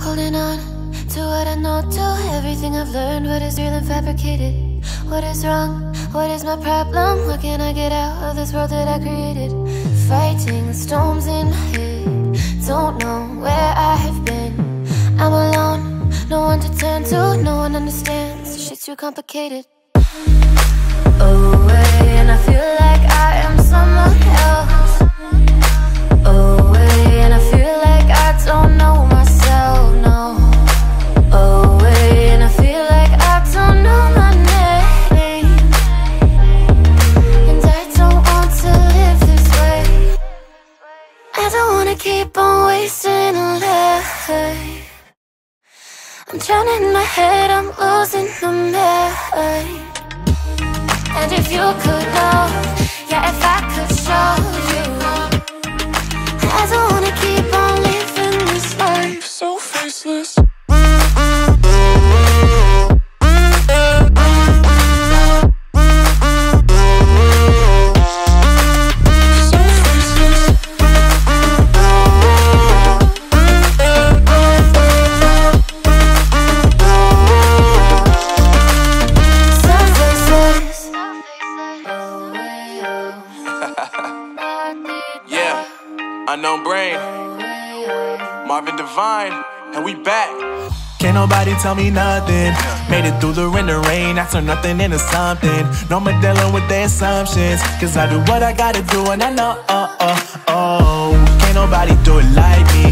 Holding on to what I know, to everything I've learned. What is real and fabricated? What is wrong? What is my problem? What can I get out of this world that I created? Fighting the storms in my head. Don't know where I have been. I'm alone, no one to turn to, no one understands. Shit's too complicated. Away, and I feel like keep on wasting a life. I'm drowning in my head, I'm losing my mind. And if you could know, unknown brain, Marvin Divine, and we back. Can't nobody tell me nothing. Made it through the rain, the rain. I turn nothing into something. No more dealing with the assumptions. Cause I do what I gotta do, and I know, oh, oh, oh. Can't nobody do it like me.